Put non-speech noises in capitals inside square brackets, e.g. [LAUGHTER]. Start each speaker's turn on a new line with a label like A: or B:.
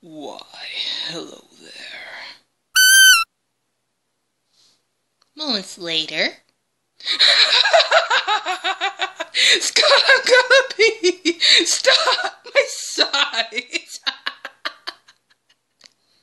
A: Why, hello there.
B: Moments later. [LAUGHS]
A: Stop, Guppy! Stop, my side!